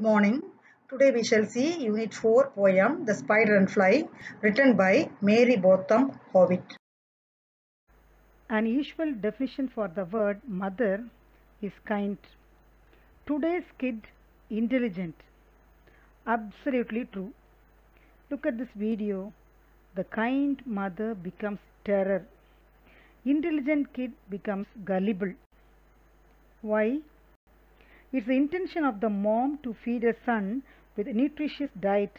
Good morning. Today we shall see Unit 4 poem The Spider and Fly written by Mary Botham Howitt. An usual definition for the word mother is kind. Today's kid intelligent. Absolutely true. Look at this video. The kind mother becomes terror. Intelligent kid becomes gullible. Why? It's the intention of the mom to feed her son with a nutritious diet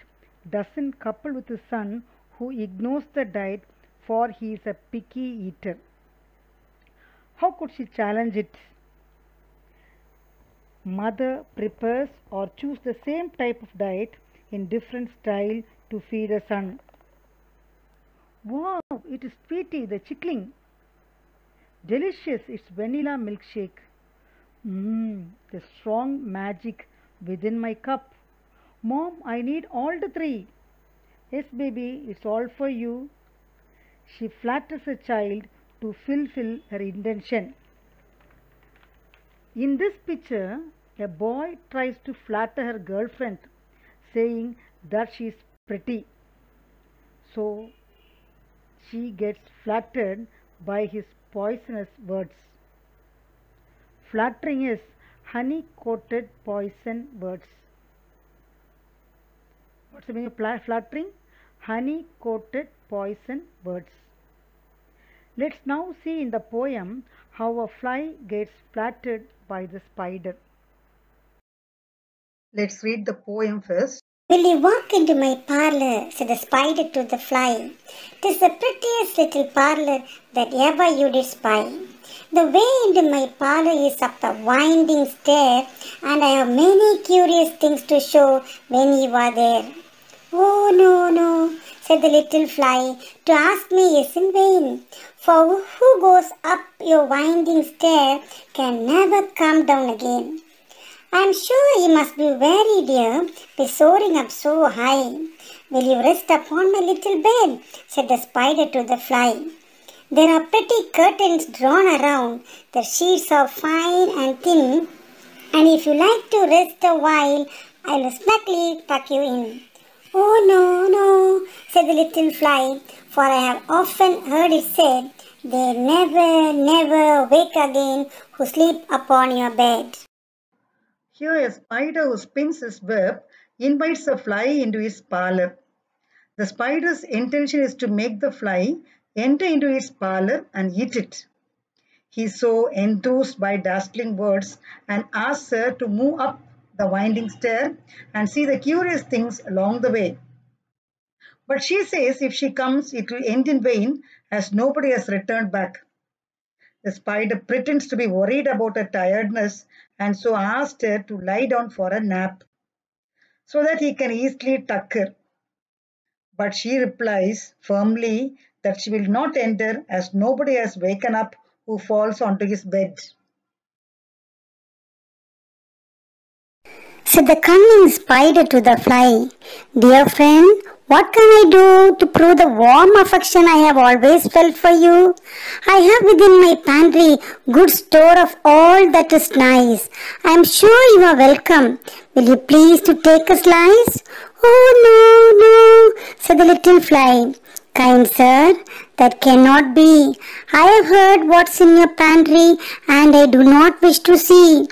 doesn't couple with the son who ignores the diet for he is a picky eater. How could she challenge it? Mother prepares or choose the same type of diet in different style to feed her son. Wow, it is sweetie, the chickling. Delicious, it's vanilla milkshake. Mmm, the strong magic within my cup. Mom, I need all the three. Yes, baby, it's all for you. She flatters her child to fulfill her intention. In this picture, a boy tries to flatter her girlfriend, saying that she is pretty. So, she gets flattered by his poisonous words. Flattering is honey coated poison words. What's the meaning of pla- flattering? Honey coated poison words. Let's now see in the poem how a fly gets flattered by the spider. Let's read the poem first. Will you walk into my parlor? said the spider to the fly. Tis the prettiest little parlor that ever you did spy. The way into my parlor is up a winding stair, and I have many curious things to show when you are there. Oh, no, no, said the little fly, to ask me is in vain. For who goes up your winding stair can never come down again. I am sure you must be very dear, be soaring up so high. Will you rest upon my little bed? said the spider to the fly. There are pretty curtains drawn around, the sheets are fine and thin, and if you like to rest a while, I will snugly tuck you in. Oh no, no, said the little fly, for I have often heard it said, they never, never wake again who sleep upon your bed. Here a spider who spins his web invites a fly into his parlor. The spider's intention is to make the fly enter into his parlor and eat it. He so enthused by dazzling words and asks her to move up the winding stair and see the curious things along the way. But she says if she comes, it will end in vain as nobody has returned back. The spider pretends to be worried about her tiredness and so asked her to lie down for a nap so that he can easily tuck her. But she replies firmly that she will not enter as nobody has waken up who falls onto his bed. Said the cunning spider to the fly, Dear friend, what can I do to prove the warm affection I have always felt for you? I have within my pantry good store of all that is nice. I am sure you are welcome. Will you please to take a slice? Oh no, no, said the little fly. Kind sir, that cannot be. I have heard what's in your pantry and I do not wish to see.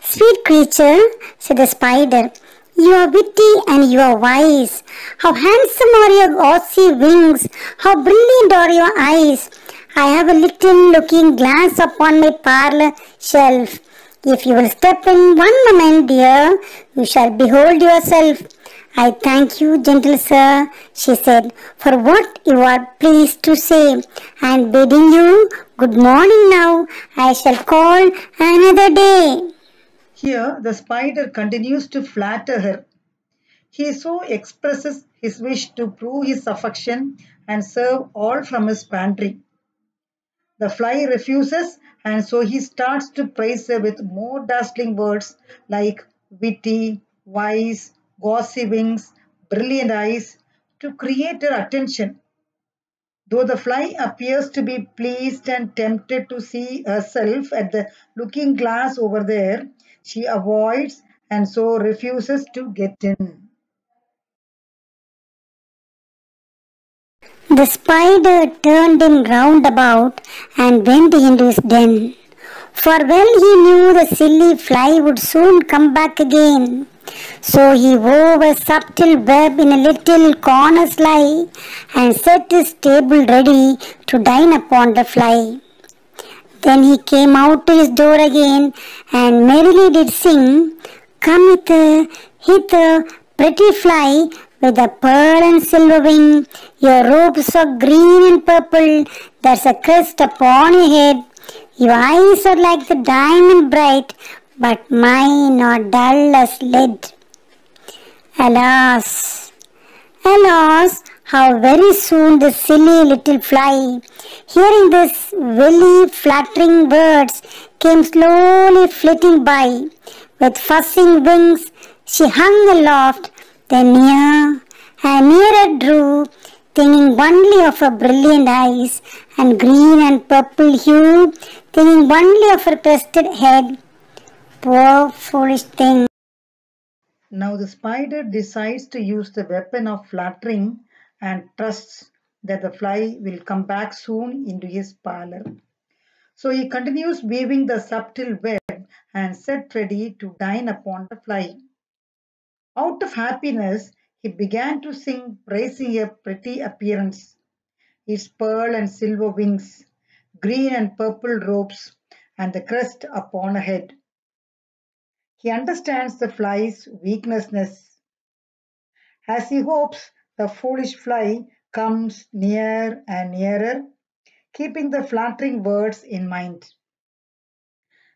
Sweet creature, said the spider, you are witty and you are wise. How handsome are your gauzy wings, how brilliant are your eyes. I have a little looking glass upon my parlor shelf. If you will step in one moment, dear, you shall behold yourself. I thank you, gentle sir, she said, for what you are pleased to say, and bidding you good morning now, I shall call another day. Here the spider continues to flatter her. He so expresses his wish to prove his affection and serve all from his pantry. The fly refuses and so he starts to praise her with more dazzling words like witty, wise, gauzy wings, brilliant eyes to create her attention. Though the fly appears to be pleased and tempted to see herself at the looking glass over there, she avoids and so refuses to get in. The spider turned him round about and went into his den. For well he knew the silly fly would soon come back again. So he wove a subtle web in a little corner sly and set his table ready to dine upon the fly. Then he came out to his door again and merrily did sing, Come hither, hither, pretty fly, with a pearl and silver wing, your robes are green and purple, there's a crest upon your head. Your eyes are like the diamond bright, but mine are dull as lead. Alas, alas, how very soon the silly little fly, hearing this willy flattering words, came slowly flitting by. With fussing wings, she hung aloft, then near and nearer drew, thinking only of her brilliant eyes and green and purple hue, thinking only of her crested head. Poor foolish thing. Now the spider decides to use the weapon of flattering and trusts that the fly will come back soon into his parlor. So he continues weaving the subtle web and set ready to dine upon the fly. Out of happiness, he began to sing, praising her pretty appearance, its pearl and silver wings, green and purple robes, and the crest upon her head. He understands the fly's weakness. As he hopes, the foolish fly comes near and nearer, keeping the flattering words in mind.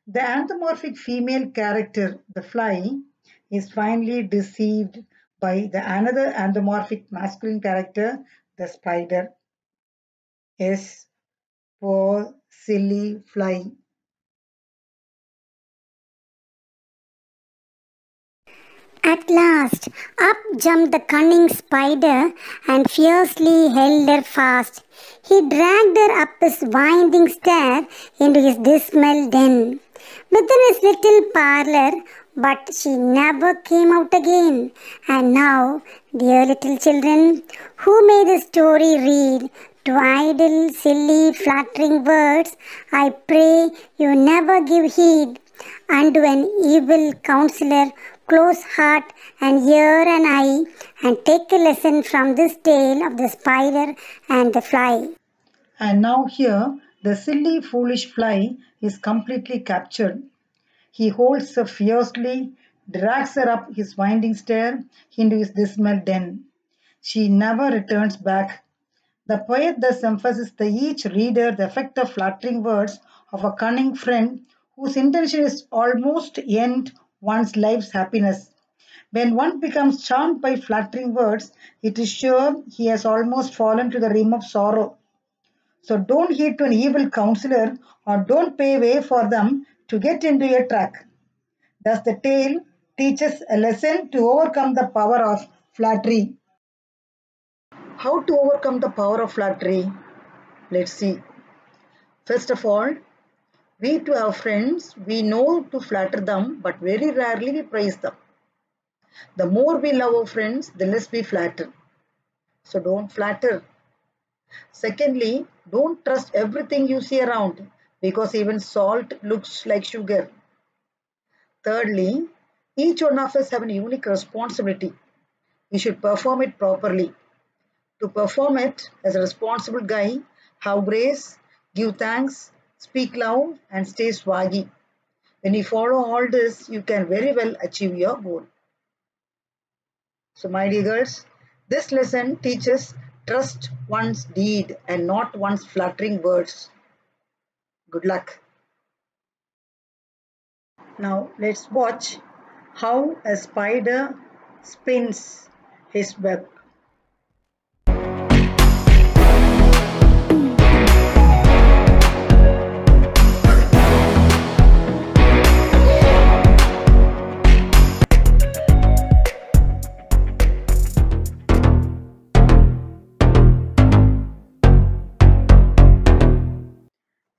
The anthropomorphic female character, the fly, is finally deceived by the another anthropomorphic masculine character, the spider. Yes, poor silly fly. At last, up jumped the cunning spider and fiercely held her fast. He dragged her up his winding stair into his dismal den. Within his little parlor, but she never came out again. And now, dear little children, who may the story read? To idle, silly, flattering words, I pray you never give heed unto an evil counselor close heart and ear and eye and take a lesson from this tale of the spider and the fly. And now here, the silly foolish fly is completely captured. He holds her fiercely, drags her up his winding stair into his dismal den. She never returns back. The poet thus emphasizes to each reader the effect of flattering words of a cunning friend whose intention is almost end one's life's happiness. When one becomes charmed by flattering words, it is sure he has almost fallen to the rim of sorrow. So don't heed to an evil counselor or don't pay way for them to get into your track. Thus the tale teaches a lesson to overcome the power of flattery. How to overcome the power of flattery? Let's see. First of all, we to our friends, we know to flatter them, but very rarely we praise them. The more we love our friends, the less we flatter. So don't flatter. Secondly, don't trust everything you see around because even salt looks like sugar. Thirdly, each one of us have a unique responsibility. We should perform it properly. To perform it as a responsible guy, have grace, give thanks, speak loud and stay swaggy. When you follow all this, you can very well achieve your goal. So my dear girls, this lesson teaches trust one's deed and not one's flattering words. Good luck. Now let's watch how a spider spins his web.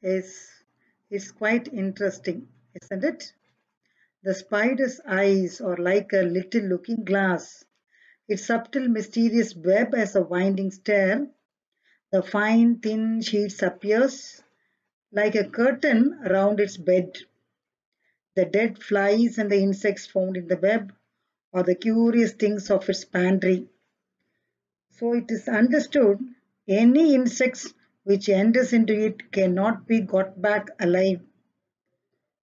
Is it's quite interesting, isn't it? The spider's eyes are like a little looking glass. Its subtle, mysterious web has a winding stair. The fine, thin sheets appears like a curtain around its bed. The dead flies and the insects found in the web are the curious things of its pantry. So it is understood any insects which enters into it cannot be got back alive.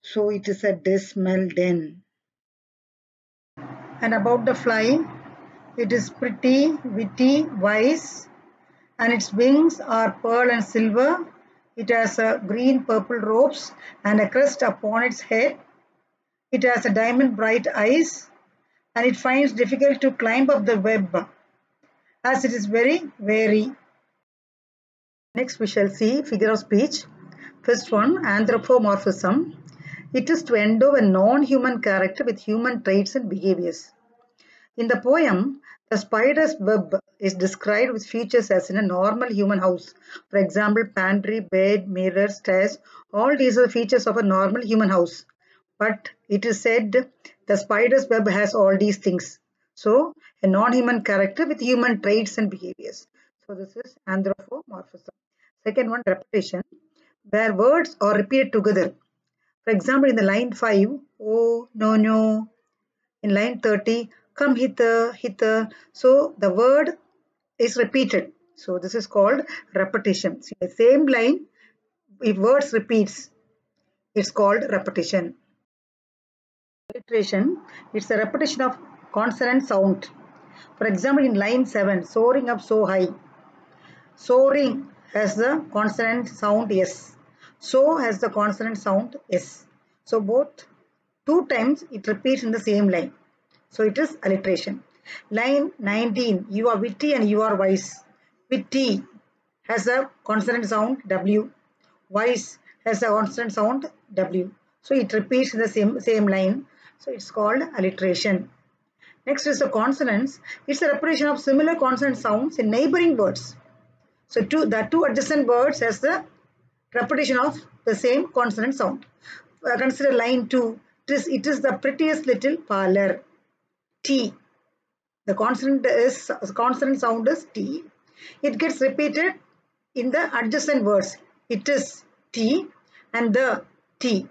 So it is a dismal den. And about the fly, it is pretty, witty, wise, and its wings are pearl and silver. It has a green purple robes and a crest upon its head. It has a diamond bright eyes and it finds difficult to climb up the web as it is very wary. Next we shall see figure of speech. First one anthropomorphism. It is to endow a non-human character with human traits and behaviors. In the poem, the spider's web is described with features as in a normal human house. For example, pantry, bed, mirror, stairs. All these are features of a normal human house. But it is said the spider's web has all these things. So, a non-human character with human traits and behaviors. So, this is anthropomorphism. Second one, repetition, where words are repeated together. For example, in the line 5, oh, no, no. In line 30, come hither, hither. So, the word is repeated. So, this is called repetition. See, the same line, if words repeats, it's called repetition. Alliteration, it's a repetition of consonant sound. For example, in line 7, soaring up so high. Soaring has the consonant sound S. So has the consonant sound S. So both two times it repeats in the same line. So it is alliteration. Line 19, you are witty and you are wise. Witty has a consonant sound W. Wise has a consonant sound W. So it repeats in the same, same line. So it's called alliteration. Next is the consonance. It's a repetition of similar consonant sounds in neighboring words. So two, the two adjacent words has the repetition of the same consonant sound. Uh, consider line 2. It is, it is the prettiest little parlor. T. The consonant is consonant sound is T. It gets repeated in the adjacent words. It is T and the T.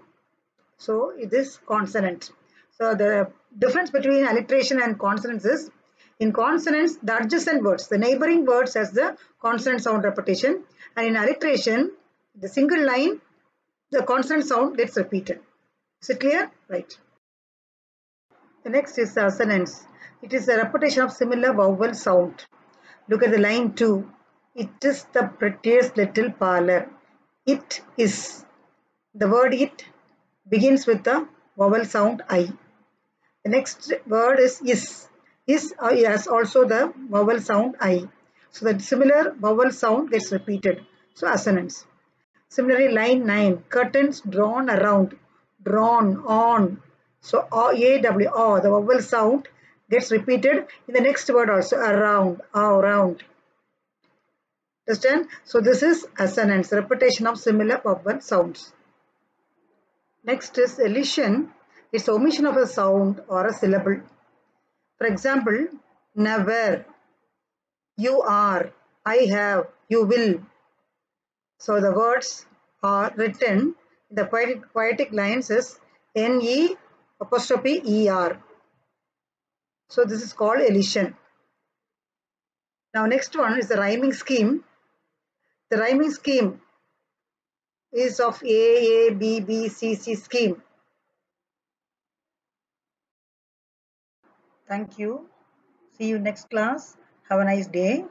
So it is consonant. So the difference between alliteration and consonance is in consonance, the adjacent words, the neighboring words has the consonant sound repetition. And in alliteration, the single line, the consonant sound gets repeated. Is it clear? Right. The next is assonance. It is a repetition of similar vowel sound. Look at the line 2. It is the prettiest little parlor. It is. The word it begins with the vowel sound I. The next word is is. Is uh, has also the vowel sound I. So that similar vowel sound gets repeated. So assonance. Similarly, line 9. Curtains drawn around. Drawn on. So A-W, the vowel sound gets repeated in the next word also. Around, around. Understand? So this is assonance, repetition of similar vowel sounds. Next is elision. It's omission of a sound or a syllable. For example, never, you are, I have, you will. So the words are written, the poetic, poetic lines is N-E apostrophe E-R. So this is called elision. Now next one is the rhyming scheme. The rhyming scheme is of A, A, B, B, C, C scheme. Thank you. See you next class. Have a nice day.